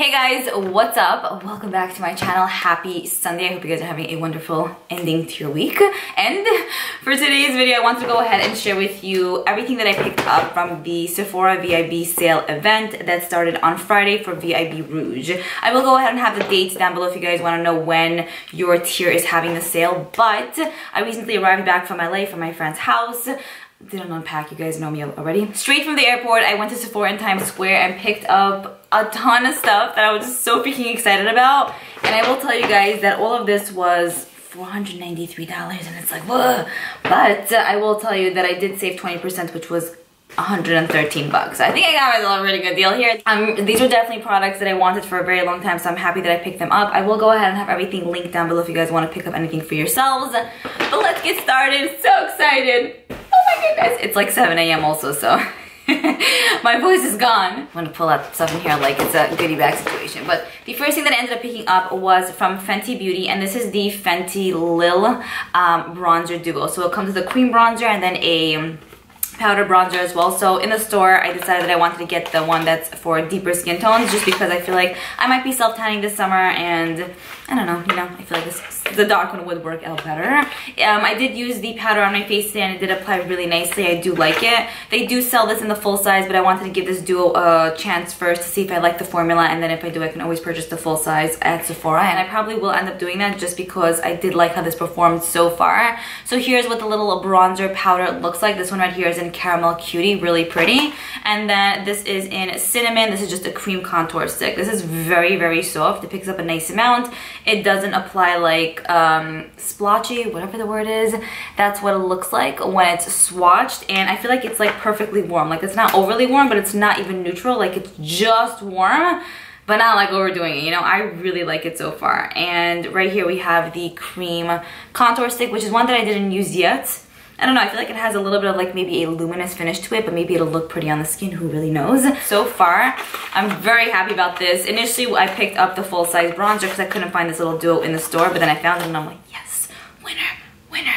Hey guys, what's up? Welcome back to my channel. Happy Sunday. I hope you guys are having a wonderful ending to your week. And for today's video, I want to go ahead and share with you everything that I picked up from the Sephora VIB sale event that started on Friday for VIB Rouge. I will go ahead and have the dates down below if you guys want to know when your tier is having the sale. But I recently arrived back from LA from my friend's house didn't unpack, you guys know me already. Straight from the airport, I went to Sephora in Times Square and picked up a ton of stuff that I was just so freaking excited about. And I will tell you guys that all of this was $493 and it's like, whoa. But uh, I will tell you that I did save 20%, which was 113 bucks. I think I got myself a really good deal here. Um, these are definitely products that I wanted for a very long time, so I'm happy that I picked them up. I will go ahead and have everything linked down below if you guys want to pick up anything for yourselves. But let's get started. So excited my goodness. It's like 7 a.m. also, so my voice is gone. I'm gonna pull out stuff in here like it's a goodie bag situation. But the first thing that I ended up picking up was from Fenty Beauty, and this is the Fenty Lil um, Bronzer Duo. So it comes with a cream bronzer and then a powder bronzer as well. So in the store, I decided that I wanted to get the one that's for deeper skin tones just because I feel like I might be self-tanning this summer and I don't know, you know, I feel like this, the dark one would work out better. Um, I did use the powder on my face today and it did apply really nicely. I do like it. They do sell this in the full size, but I wanted to give this duo a chance first to see if I like the formula and then if I do, I can always purchase the full size at Sephora and I probably will end up doing that just because I did like how this performed so far. So here's what the little bronzer powder looks like. This one right here is in Caramel Cutie, really pretty. And then this is in Cinnamon. This is just a cream contour stick. This is very, very soft. It picks up a nice amount. It doesn't apply like um, splotchy, whatever the word is. That's what it looks like when it's swatched. And I feel like it's like perfectly warm. Like it's not overly warm, but it's not even neutral. Like it's just warm but not like overdoing it, you know? I really like it so far. And right here we have the cream contour stick, which is one that I didn't use yet. I don't know, I feel like it has a little bit of like maybe a luminous finish to it, but maybe it'll look pretty on the skin, who really knows. So far, I'm very happy about this. Initially, I picked up the full-size bronzer because I couldn't find this little duo in the store, but then I found it and I'm like, yes, winner, winner.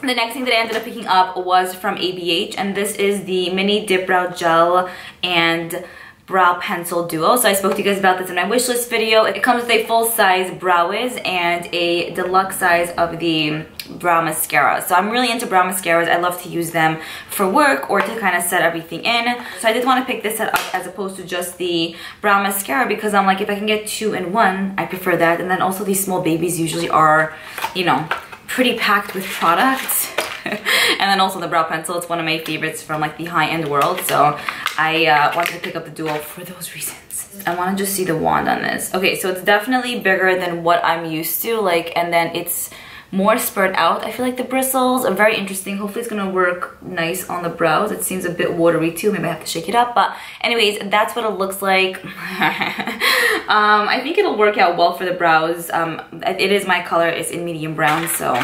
The next thing that I ended up picking up was from ABH, and this is the Mini Dip Brow Gel and brow pencil duo. So I spoke to you guys about this in my wishlist video. It comes with a full size brow wiz and a deluxe size of the brow mascara. So I'm really into brow mascaras. I love to use them for work or to kind of set everything in. So I did want to pick this set up as opposed to just the brow mascara because I'm like, if I can get two in one, I prefer that. And then also these small babies usually are, you know, pretty packed with products. and then also the brow pencil, it's one of my favorites from like the high-end world. So I uh, wanted to pick up the Duo for those reasons. I want to just see the wand on this. Okay, so it's definitely bigger than what I'm used to. Like, and then it's more spread out. I feel like the bristles are very interesting. Hopefully it's gonna work nice on the brows. It seems a bit watery too. Maybe I have to shake it up. But anyways, that's what it looks like. um, I think it'll work out well for the brows. Um, it is my color. It's in medium brown. So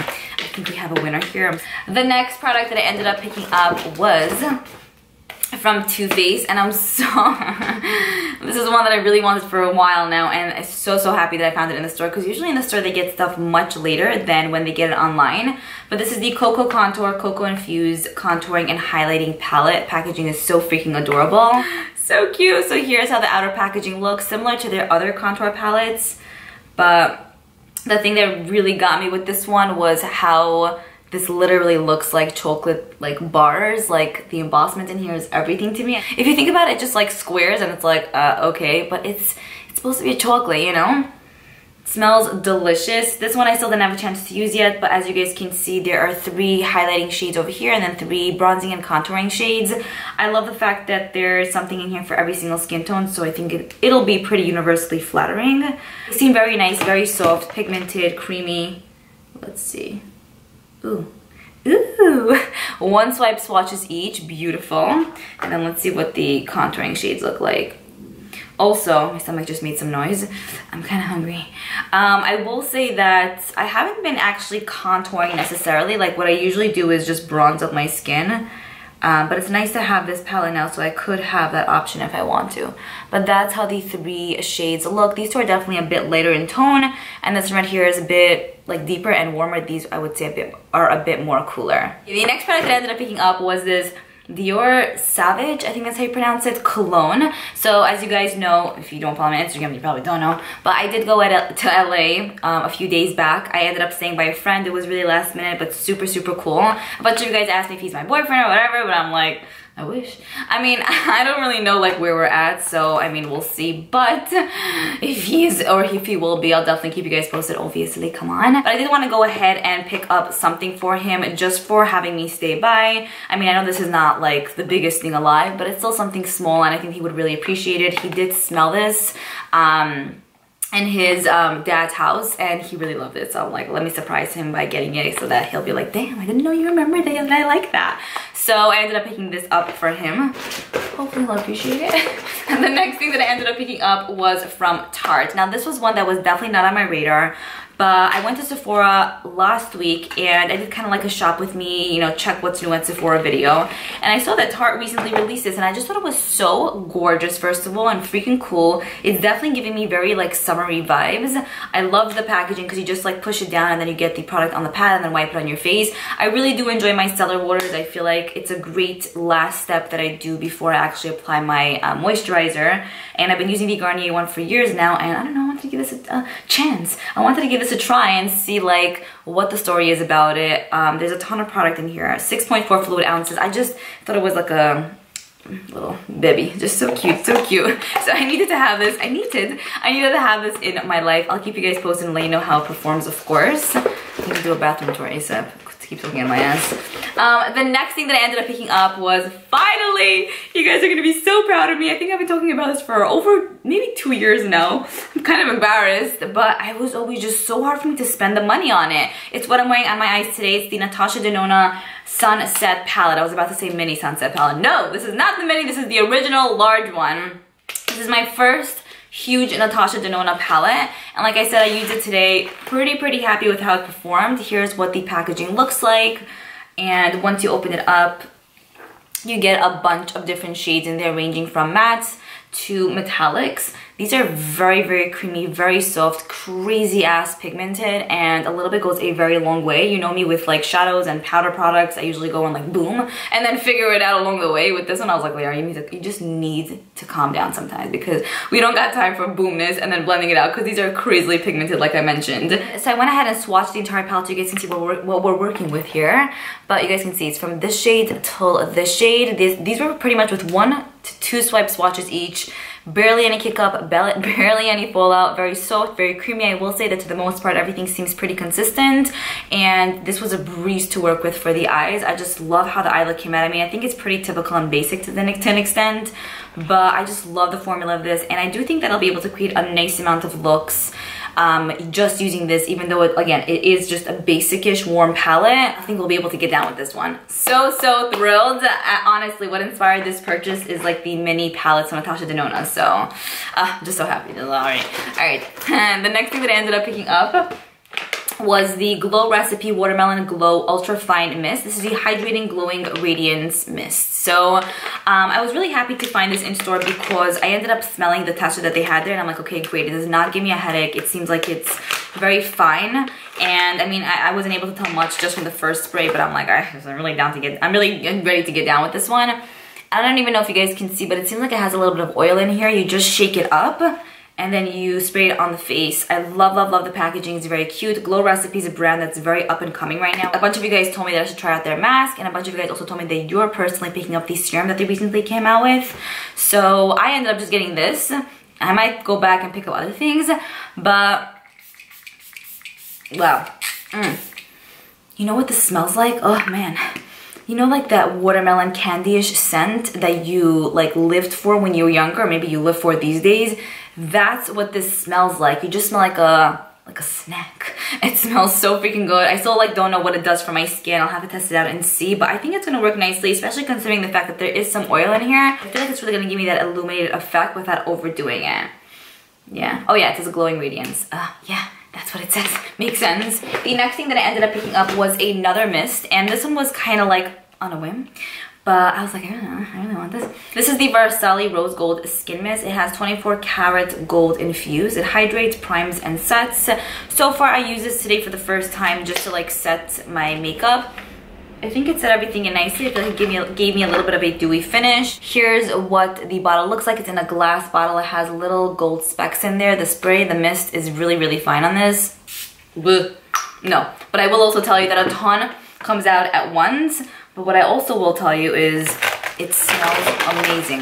think we have a winner here. Um, the next product that I ended up picking up was from Too Faced and I'm so this is one that I really wanted for a while now and I'm so so happy that I found it in the store because usually in the store they get stuff much later than when they get it online but this is the Cocoa Contour Cocoa Infused Contouring and Highlighting Palette. Packaging is so freaking adorable. So cute. So here's how the outer packaging looks similar to their other contour palettes but the thing that really got me with this one was how this literally looks like chocolate like bars. Like the embossment in here is everything to me. If you think about it just like squares and it's like uh, okay but it's it's supposed to be a chocolate you know? it smells delicious. This one I still didn't have a chance to use yet but as you guys can see there are three highlighting shades over here and then three bronzing and contouring shades. I love the fact that there's something in here for every single skin tone so I think it, it'll be pretty universally flattering. They seem very nice very soft pigmented creamy. Let's see. Ooh. Ooh, one swipe swatches each, beautiful. And then let's see what the contouring shades look like. Also, my stomach just made some noise. I'm kind of hungry. Um, I will say that I haven't been actually contouring necessarily. Like what I usually do is just bronze up my skin. Um, but it's nice to have this palette now so I could have that option if I want to. But that's how the three shades look. These two are definitely a bit lighter in tone and this one right here is a bit like deeper and warmer. These I would say a bit are a bit more cooler. The next product that I ended up picking up was this Dior Savage, I think that's how you pronounce it, cologne. So as you guys know, if you don't follow my Instagram, you probably don't know, but I did go to LA um, a few days back. I ended up staying by a friend. It was really last minute, but super, super cool. A bunch of you guys asked me if he's my boyfriend or whatever, but I'm like, I wish. I mean, I don't really know like where we're at, so I mean, we'll see. But if he is or if he will be, I'll definitely keep you guys posted, obviously, come on. But I did want to go ahead and pick up something for him just for having me stay by. I mean, I know this is not like the biggest thing alive, but it's still something small and I think he would really appreciate it. He did smell this. Um, in his um, dad's house and he really loved it. So I'm like, let me surprise him by getting it so that he'll be like, damn, I didn't know you remember that I like that. So I ended up picking this up for him. Hopefully he'll appreciate it. and the next thing that I ended up picking up was from Tarte. Now this was one that was definitely not on my radar but I went to Sephora last week and I did kind of like a shop with me, you know, check what's new at Sephora video. And I saw that Tarte recently released this and I just thought it was so gorgeous, first of all, and freaking cool. It's definitely giving me very like summery vibes. I love the packaging because you just like push it down and then you get the product on the pad and then wipe it on your face. I really do enjoy my micellar waters. I feel like it's a great last step that I do before I actually apply my uh, moisturizer. And I've been using the Garnier one for years now and I don't know, I wanted to give this a uh, chance. I wanted to give this a try and see like what the story is about it. Um, there's a ton of product in here, 6.4 fluid ounces. I just thought it was like a little baby just so cute so cute so i needed to have this i needed i needed to have this in my life i'll keep you guys posted and let you know how it performs of course i'm gonna do a bathroom tour asap keeps looking at my ass. Um, the next thing that I ended up picking up was finally, you guys are gonna be so proud of me. I think I've been talking about this for over maybe two years now. I'm kind of embarrassed, but I was always just so hard for me to spend the money on it. It's what I'm wearing on my eyes today. It's the Natasha Denona Sunset Palette. I was about to say mini Sunset Palette. No, this is not the mini, this is the original large one. This is my first huge Natasha Denona palette. And like I said, I used it today. Pretty, pretty happy with how it performed. Here's what the packaging looks like. And once you open it up, you get a bunch of different shades in there ranging from mattes to metallics. These are very, very creamy, very soft, crazy ass pigmented, and a little bit goes a very long way. You know me with like shadows and powder products. I usually go on like boom and then figure it out along the way. With this one, I was like, Leah, you, need to, you just need to calm down sometimes because we don't got time for boomness and then blending it out because these are crazily pigmented like I mentioned. So I went ahead and swatched the entire palette so you guys can see what we're, what we're working with here. But you guys can see it's from this shade till this shade. These, these were pretty much with one to two swipe swatches each barely any kick up barely any fallout very soft very creamy. I will say that to the most part everything seems pretty consistent and this was a breeze to work with for the eyes. I just love how the eye look came out. I mean i think it's pretty typical and basic to, the, to an extent but i just love the formula of this and i do think that i'll be able to create a nice amount of looks um, just using this, even though, it, again, it is just a basic-ish warm palette, I think we'll be able to get down with this one. So, so thrilled. Honestly, what inspired this purchase is like the mini palettes from Natasha Denona. So, uh, I'm just so happy. All right. All right. the next thing that I ended up picking up was the Glow Recipe Watermelon Glow Ultra Fine Mist. This is the Hydrating Glowing Radiance Mist. So um, I was really happy to find this in store because I ended up smelling the tester that they had there and I'm like, okay, great. It does not give me a headache. It seems like it's very fine. And I mean, I, I wasn't able to tell much just from the first spray, but I'm like, I'm really down to get, I'm really ready to get down with this one. I don't even know if you guys can see, but it seems like it has a little bit of oil in here. You just shake it up and then you spray it on the face. I love, love, love the packaging. It's very cute. Glow Recipe is a brand that's very up and coming right now. A bunch of you guys told me that I should try out their mask, and a bunch of you guys also told me that you're personally picking up the serum that they recently came out with. So I ended up just getting this. I might go back and pick up other things, but, wow. Mm. You know what this smells like? Oh, man you know like that watermelon candy-ish scent that you like lived for when you were younger maybe you live for these days that's what this smells like. You just smell like a like a snack. It smells so freaking good. I still like don't know what it does for my skin. I'll have to test it out and see, but I think it's gonna work nicely, especially considering the fact that there is some oil in here. I feel like it's really gonna give me that illuminated effect without overdoing it. Yeah. Oh yeah, it says glowing radiance. Uh, yeah. That's what it says. Makes sense. The next thing that I ended up picking up was another mist, and this one was kind of like on a whim. But I was like, I don't know, I really want this. This is the Farsali Rose Gold Skin Mist. It has 24 karat gold infused. It hydrates, primes, and sets. So far, I use this today for the first time just to like set my makeup. I think it set everything in nicely. I feel like it gave me, gave me a little bit of a dewy finish. Here's what the bottle looks like. It's in a glass bottle. It has little gold specks in there. The spray, the mist is really, really fine on this. Blech. No, but I will also tell you that a ton comes out at once. But what I also will tell you is it smells amazing.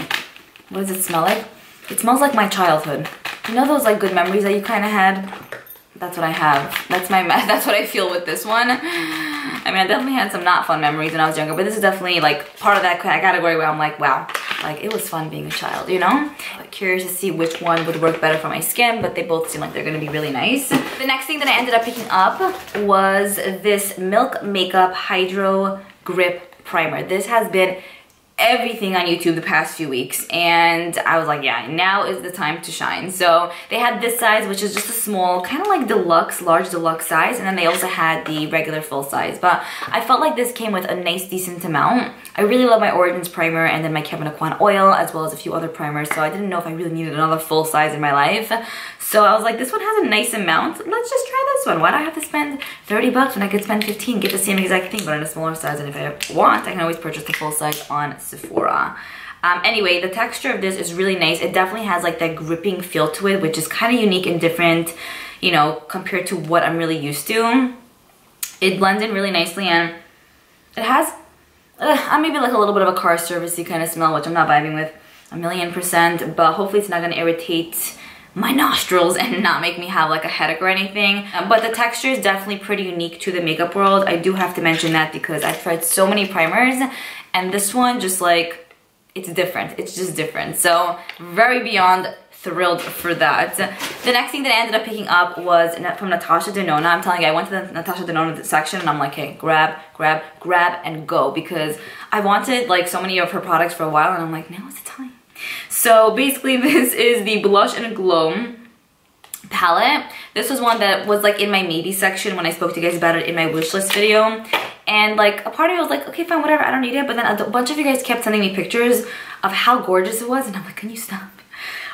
What does it smell like? It smells like my childhood. You know those like good memories that you kind of had? That's what I have. That's my, that's what I feel with this one. I mean, I definitely had some not fun memories when I was younger, but this is definitely like part of that category where I'm like, wow, like it was fun being a child, you know? Curious to see which one would work better for my skin, but they both seem like they're gonna be really nice. The next thing that I ended up picking up was this Milk Makeup Hydro Grip Primer. This has been everything on YouTube the past few weeks and I was like, yeah, now is the time to shine. So they had this size, which is just a small, kind of like deluxe, large deluxe size, and then they also had the regular full size. But I felt like this came with a nice, decent amount. I really love my Origins primer and then my Kevyn Aucoin oil, as well as a few other primers, so I didn't know if I really needed another full size in my life. So I was like, this one has a nice amount. Let's just try this one. Why do I have to spend 30 bucks when I could spend 15, get the same exact thing, but in a smaller size? And if I want, I can always purchase the full size on Sephora. Um, anyway, the texture of this is really nice. It definitely has like that gripping feel to it, which is kind of unique and different, you know, compared to what I'm really used to. It blends in really nicely and it has uh, maybe like a little bit of a car servicey kind of smell, which I'm not vibing with a million percent, but hopefully it's not gonna irritate my nostrils and not make me have like a headache or anything. Um, but the texture is definitely pretty unique to the makeup world. I do have to mention that because I've tried so many primers and this one just like, it's different. It's just different. So very beyond thrilled for that. The next thing that I ended up picking up was from Natasha Denona. I'm telling you, I went to the Natasha Denona section and I'm like, hey, grab, grab, grab, and go because I wanted like so many of her products for a while and I'm like, now is the time. So basically this is the Blush and Glow palette. This was one that was like in my maybe section when I spoke to you guys about it in my wish list video. And like a part of me was like, okay, fine, whatever, I don't need it. But then a bunch of you guys kept sending me pictures of how gorgeous it was. And I'm like, can you stop?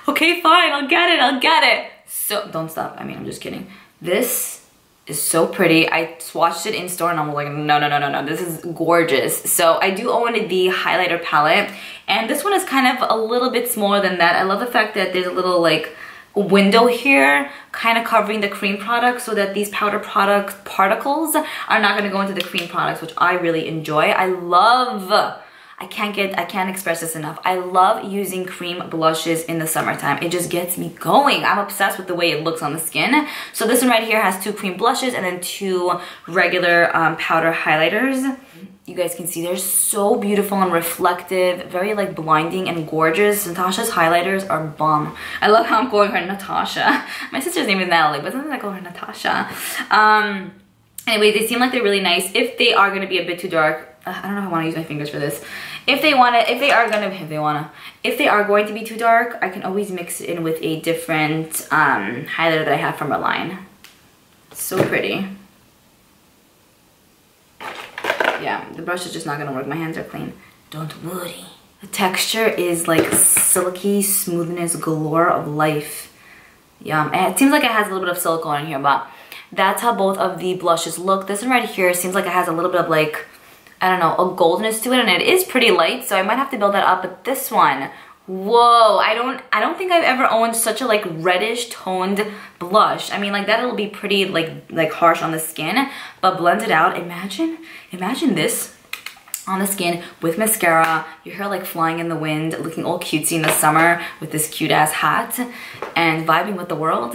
Okay, fine, I'll get it, I'll get it. So, don't stop, I mean, I'm just kidding. This is so pretty. I swatched it in store and I'm like, no, no, no, no, no, this is gorgeous. So I do own the highlighter palette and this one is kind of a little bit smaller than that. I love the fact that there's a little like window here kind of covering the cream product so that these powder product particles are not going to go into the cream products, which I really enjoy. I love I can't get, I can't express this enough. I love using cream blushes in the summertime. It just gets me going. I'm obsessed with the way it looks on the skin. So this one right here has two cream blushes and then two regular um, powder highlighters. You guys can see they're so beautiful and reflective, very like blinding and gorgeous. Natasha's highlighters are bomb. I love how I'm calling her Natasha. My sister's name is Natalie, but sometimes I call her Natasha. Um, anyway, they seem like they're really nice. If they are gonna be a bit too dark, I don't know if I want to use my fingers for this. If they want to, if they are gonna, if they wanna, if they are going to be too dark, I can always mix it in with a different um, highlighter that I have from Reline. So pretty. Yeah, the brush is just not gonna work. My hands are clean. Don't worry. The texture is like silky smoothness galore of life. Yum. And it seems like it has a little bit of silicone in here, but that's how both of the blushes look. This one right here seems like it has a little bit of like I don't know, a goldness to it and it is pretty light, so I might have to build that up. But this one, whoa, I don't I don't think I've ever owned such a like reddish toned blush. I mean like that'll be pretty like like harsh on the skin, but blended out, imagine, imagine this on the skin with mascara, your hair like flying in the wind, looking all cutesy in the summer with this cute ass hat and vibing with the world.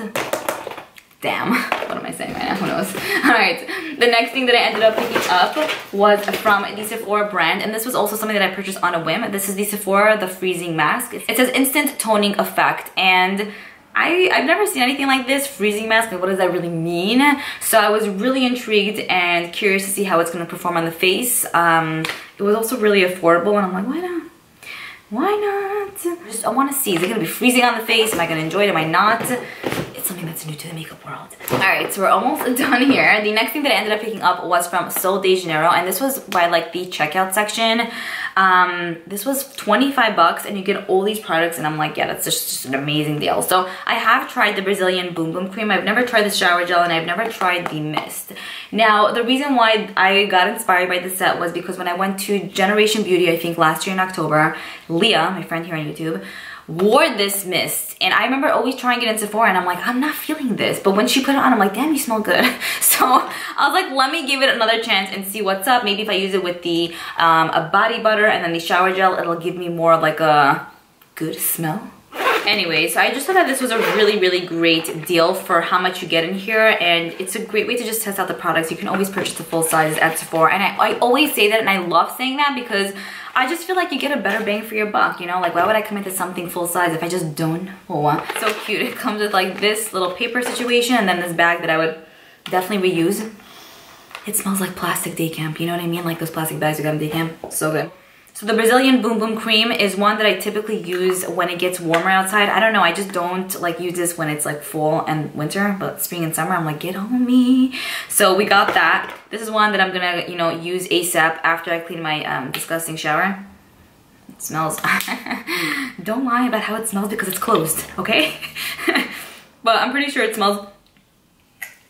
Damn, what am I saying right now? Who knows? All right, the next thing that I ended up picking up was from the Sephora brand, and this was also something that I purchased on a whim. This is the Sephora The Freezing Mask. It says Instant Toning Effect, and I, I've never seen anything like this, freezing mask, what does that really mean? So I was really intrigued and curious to see how it's gonna perform on the face. Um, it was also really affordable, and I'm like, why not? Why not? Just, I wanna see, is it gonna be freezing on the face? Am I gonna enjoy it? Am I not? Something that's new to the makeup world. All right, so we're almost done here. The next thing that I ended up picking up was from Sol de Janeiro, and this was by like the checkout section. Um, this was 25 bucks, and you get all these products, and I'm like, yeah, that's just, just an amazing deal. So I have tried the Brazilian Bum Bum Cream. I've never tried the shower gel, and I've never tried the mist. Now, the reason why I got inspired by this set was because when I went to Generation Beauty, I think last year in October, Leah, my friend here on YouTube, wore this mist. And I remember always trying it in Sephora and I'm like I'm not feeling this. But when she put it on I'm like damn you smell good. So I was like let me give it another chance and see what's up. Maybe if I use it with the um, a body butter and then the shower gel it'll give me more like a good smell Anyway, so I just thought that this was a really, really great deal for how much you get in here. And it's a great way to just test out the products. You can always purchase the full size at Sephora. And I, I always say that and I love saying that because I just feel like you get a better bang for your buck, you know? Like, why would I commit to something full size if I just don't want? So cute. It comes with like this little paper situation and then this bag that I would definitely reuse. It smells like plastic day camp, you know what I mean? Like those plastic bags you got in day camp. So good. So the Brazilian Bum Bum Cream is one that I typically use when it gets warmer outside. I don't know, I just don't like use this when it's like fall and winter, but spring and summer, I'm like, get on me. So we got that. This is one that I'm gonna, you know, use ASAP after I clean my um, disgusting shower. It smells, don't lie about how it smells because it's closed, okay? but I'm pretty sure it smells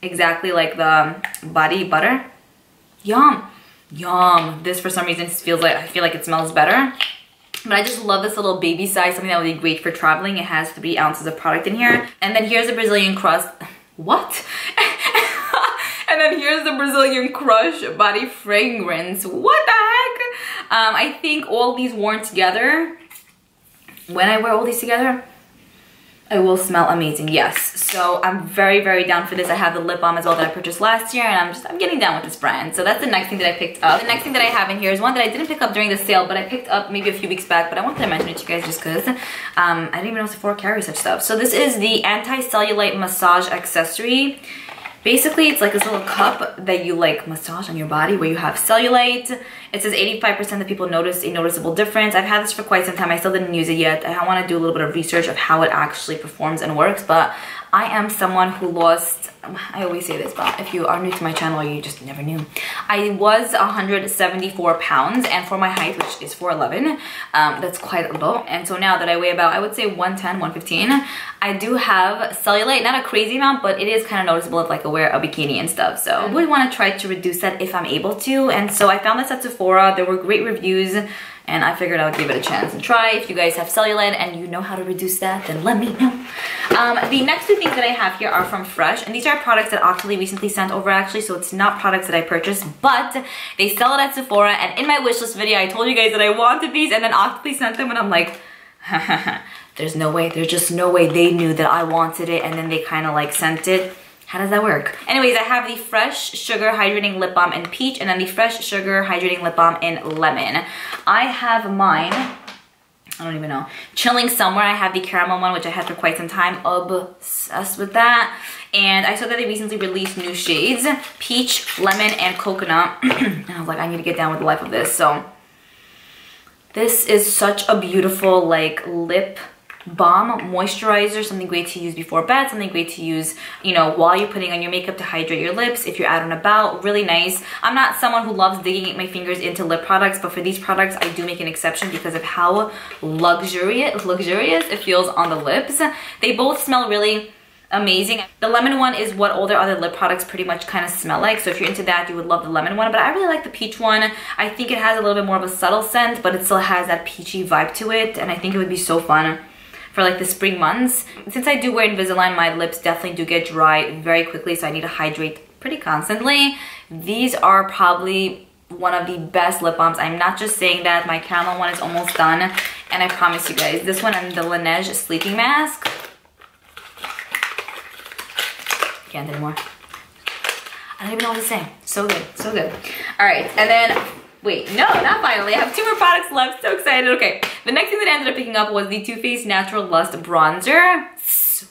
exactly like the body butter. Yum. Yum. This for some reason feels like, I feel like it smells better. But I just love this little baby size, something that would be great for traveling. It has three ounces of product in here. And then here's a Brazilian crust. What? and then here's the Brazilian Crush Body Fragrance. What the heck? Um, I think all these worn together, when I wear all these together, it will smell amazing, yes. So I'm very, very down for this. I have the lip balm as well that I purchased last year and I'm just, I'm getting down with this brand. So that's the next thing that I picked up. The next thing that I have in here is one that I didn't pick up during the sale, but I picked up maybe a few weeks back, but I wanted to mention it to you guys just cause um, I didn't even know Sephora carries such stuff. So this is the Anti-Cellulite Massage Accessory. Basically, it's like this little cup that you like massage on your body where you have cellulite. It says 85% of people notice a noticeable difference. I've had this for quite some time. I still didn't use it yet. I want to do a little bit of research of how it actually performs and works, but I am someone who lost, I always say this, but if you are new to my channel, you just never knew. I was 174 pounds, and for my height, which is 4'11", um, that's quite a lot. And so now that I weigh about, I would say 110, 115, I do have cellulite, not a crazy amount, but it is kind of noticeable if like I wear a bikini and stuff. So I would want to try to reduce that if I'm able to. And so I found this at Sephora. There were great reviews and I figured I would give it a chance and try. If you guys have cellulite and you know how to reduce that, then let me know. Um, the next two things that I have here are from Fresh, and these are products that Octoly recently sent over actually, so it's not products that I purchased, but they sell it at Sephora, and in my wishlist video, I told you guys that I wanted these, and then Octoly sent them, and I'm like, there's no way, there's just no way they knew that I wanted it, and then they kind of like sent it. How does that work? Anyways, I have the Fresh Sugar Hydrating Lip Balm in Peach and then the Fresh Sugar Hydrating Lip Balm in Lemon. I have mine I don't even know. Chilling Somewhere, I have the caramel one, which I had for quite some time. Obsessed with that. And I saw that they recently released new shades. Peach, Lemon, and Coconut. and I was like, I need to get down with the life of this. So this is such a beautiful like lip balm moisturizer something great to use before bed something great to use you know while you're putting on your makeup to hydrate your lips if you're out and about really nice i'm not someone who loves digging my fingers into lip products but for these products i do make an exception because of how luxurious luxurious it feels on the lips they both smell really amazing. The lemon one is what all their other lip products pretty much kind of smell like. So if you're into that, you would love the lemon one. But I really like the peach one. I think it has a little bit more of a subtle scent, but it still has that peachy vibe to it. And I think it would be so fun for like the spring months. Since I do wear Invisalign, my lips definitely do get dry very quickly, so I need to hydrate pretty constantly. These are probably one of the best lip balms. I'm not just saying that. My caramel one is almost done. And I promise you guys, this one and the Laneige Sleeping Mask. Can't anymore. I don't even know what to say. So good, so good. All right, and then Wait, no, not finally. I have two more products left. So excited. Okay, the next thing that I ended up picking up was the Too Faced Natural Lust Bronzer. So,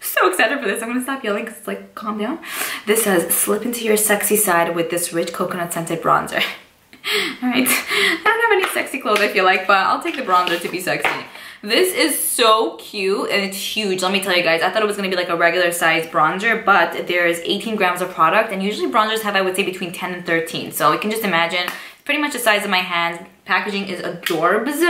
so excited for this. I'm gonna stop yelling because it's like, calm down. This says, slip into your sexy side with this rich coconut scented bronzer. All right, I don't have any sexy clothes I feel like, but I'll take the bronzer to be sexy. This is so cute and it's huge. Let me tell you guys, I thought it was gonna be like a regular size bronzer, but there's 18 grams of product and usually bronzers have, I would say, between 10 and 13. So you can just imagine, pretty much the size of my hand. Packaging is adorbs.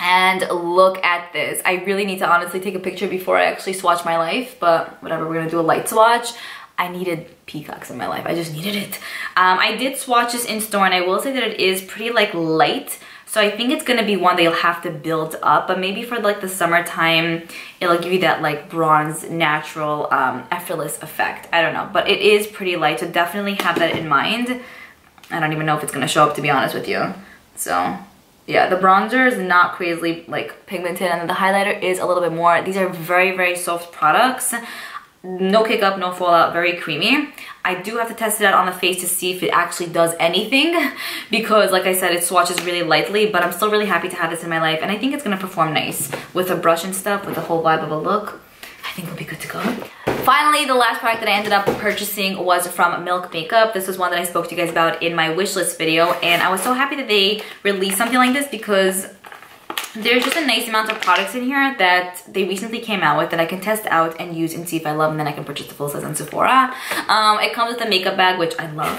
And look at this. I really need to honestly take a picture before I actually swatch my life, but whatever, we're gonna do a light swatch. I needed peacocks in my life. I just needed it. Um, I did swatch this in store and I will say that it is pretty like light. So I think it's gonna be one that you'll have to build up, but maybe for like the summertime, it'll give you that like bronze, natural, um, effortless effect. I don't know, but it is pretty light, so definitely have that in mind. I don't even know if it's gonna show up to be honest with you. So yeah, the bronzer is not crazily like pigmented and the highlighter is a little bit more. These are very, very soft products no kick up, no fallout, very creamy. I do have to test it out on the face to see if it actually does anything because like I said, it swatches really lightly, but I'm still really happy to have this in my life and I think it's gonna perform nice with a brush and stuff, with the whole vibe of a look. Think we'll be good to go. Finally, the last product that I ended up purchasing was from Milk Makeup. This was one that I spoke to you guys about in my wishlist video and I was so happy that they released something like this because there's just a nice amount of products in here that they recently came out with that I can test out and use and see if I love and then I can purchase the full size on Sephora. Um, it comes with a makeup bag, which I love.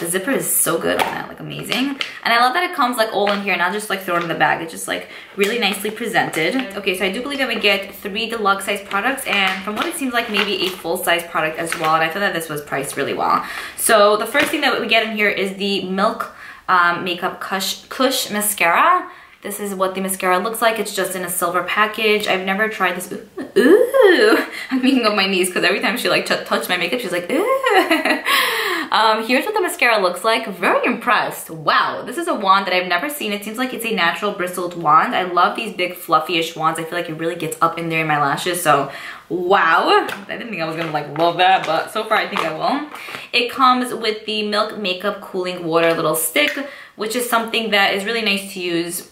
The zipper is so good on that, like amazing. And I love that it comes like all in here, not just like thrown in the bag. It's just like really nicely presented. Okay, so I do believe that we get three deluxe size products and from what it seems like maybe a full size product as well. And I thought that this was priced really well. So the first thing that we get in here is the Milk um, Makeup Kush, Kush Mascara. This is what the mascara looks like. It's just in a silver package. I've never tried this. Ooh, ooh. I'm making up my knees because every time she like touched my makeup, she's like, ooh. Um, here's what the mascara looks like. Very impressed. Wow, this is a wand that I've never seen. It seems like it's a natural bristled wand. I love these big fluffy-ish wands. I feel like it really gets up in there in my lashes. So wow, I didn't think I was gonna like love that, but so far I think I will. It comes with the Milk Makeup Cooling Water little stick, which is something that is really nice to use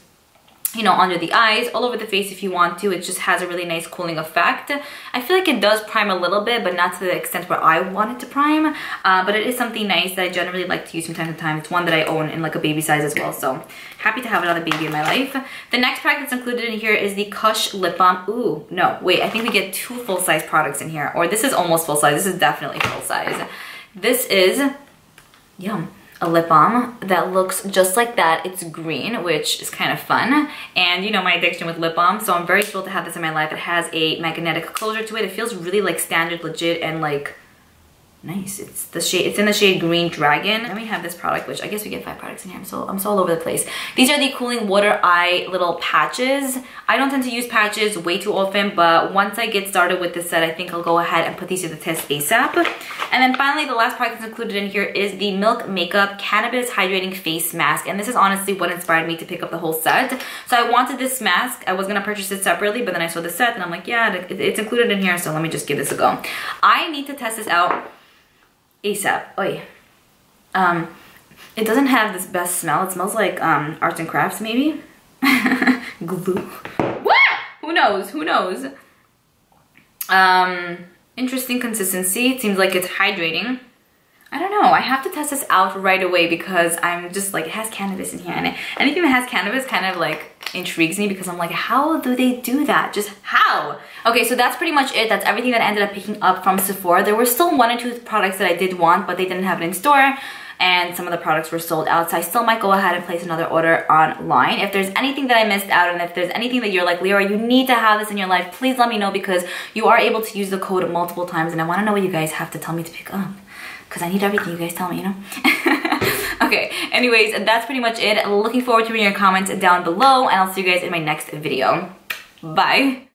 you know, under the eyes, all over the face if you want to. It just has a really nice cooling effect. I feel like it does prime a little bit, but not to the extent where I want it to prime. Uh, but it is something nice that I generally like to use from time to time. It's one that I own in like a baby size as well. So happy to have another baby in my life. The next product that's included in here is the Kush Lip Balm. Ooh, no, wait, I think we get two full-size products in here. Or this is almost full-size. This is definitely full-size. This is, yum a lip balm that looks just like that. It's green, which is kind of fun. And you know my addiction with lip balm, so I'm very thrilled to have this in my life. It has a magnetic closure to it. It feels really like standard, legit, and like Nice. It's the shade. It's in the shade Green Dragon. Then we have this product, which I guess we get five products in here. So I'm so all over the place. These are the Cooling Water Eye little patches. I don't tend to use patches way too often, but once I get started with this set, I think I'll go ahead and put these to the test ASAP. And then finally, the last product that's included in here is the Milk Makeup Cannabis Hydrating Face Mask. And this is honestly what inspired me to pick up the whole set. So I wanted this mask. I was gonna purchase it separately, but then I saw the set and I'm like, yeah, it's included in here, so let me just give this a go. I need to test this out ASAP. Oi. Um, it doesn't have this best smell. It smells like um, arts and crafts maybe. Glue. What? Who knows? Who knows? Um, interesting consistency. It seems like it's hydrating. I don't know. I have to test this out right away because I'm just like, it has cannabis in here. And anything that has cannabis kind of like intrigues me because I'm like, how do they do that? Just how? Okay, so that's pretty much it. That's everything that I ended up picking up from Sephora. There were still one or two products that I did want, but they didn't have it in store and some of the products were sold out. So I still might go ahead and place another order online. If there's anything that I missed out and if there's anything that you're like, Liora, you need to have this in your life, please let me know because you are able to use the code multiple times and I wanna know what you guys have to tell me to pick up because I need everything you guys tell me, you know? okay, anyways, that's pretty much it. Looking forward to reading your comments down below and I'll see you guys in my next video. Bye!